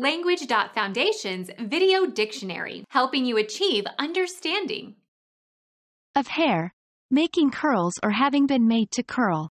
Language.Foundation's Video Dictionary, helping you achieve understanding. Of hair, making curls or having been made to curl.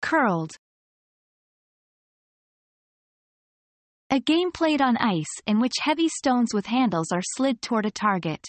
Curled. A game played on ice in which heavy stones with handles are slid toward a target.